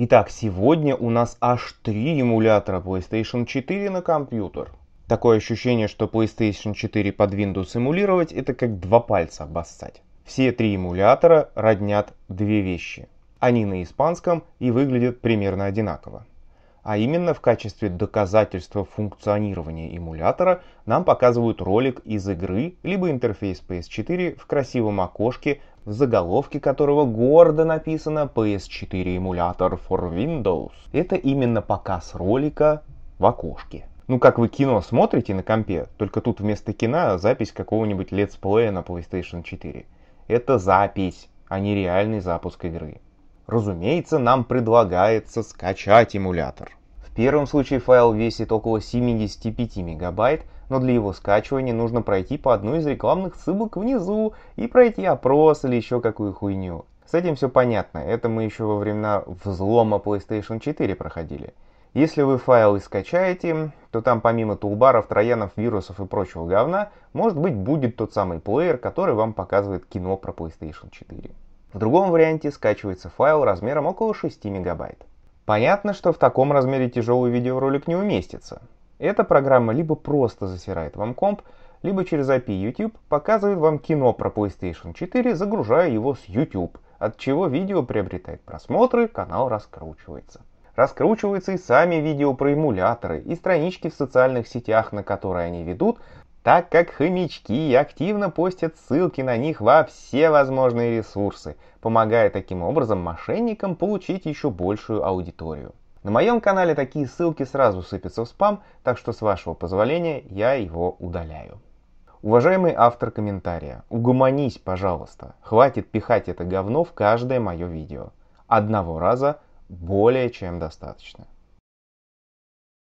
Итак, сегодня у нас аж три эмулятора PlayStation 4 на компьютер. Такое ощущение, что PlayStation 4 под Windows эмулировать, это как два пальца обоссать. Все три эмулятора роднят две вещи. Они на испанском и выглядят примерно одинаково. А именно в качестве доказательства функционирования эмулятора нам показывают ролик из игры, либо интерфейс PS4 в красивом окошке в заголовке которого гордо написано PS4 эмулятор for Windows. Это именно показ ролика в окошке. Ну, как вы кино смотрите на компе, только тут вместо кино запись какого-нибудь летсплея на PlayStation 4. Это запись, а не реальный запуск игры. Разумеется, нам предлагается скачать эмулятор. Первом случае файл весит около 75 мегабайт, но для его скачивания нужно пройти по одной из рекламных ссылок внизу и пройти опрос или еще какую хуйню. С этим все понятно, это мы еще во времена взлома PlayStation 4 проходили. Если вы файлы скачаете, то там помимо тулбаров, троянов, вирусов и прочего говна, может быть будет тот самый плеер, который вам показывает кино про PlayStation 4. В другом варианте скачивается файл размером около 6 мегабайт. Понятно, что в таком размере тяжелый видеоролик не уместится. Эта программа либо просто засирает вам комп, либо через API YouTube показывает вам кино про PlayStation 4, загружая его с YouTube, от чего видео приобретает просмотры, канал раскручивается. Раскручиваются и сами видео про эмуляторы, и странички в социальных сетях, на которые они ведут, так как хомячки активно постят ссылки на них во все возможные ресурсы, помогая таким образом мошенникам получить еще большую аудиторию. На моем канале такие ссылки сразу сыпятся в спам, так что с вашего позволения я его удаляю. Уважаемый автор комментария, угомонись, пожалуйста. Хватит пихать это говно в каждое мое видео. Одного раза более чем достаточно.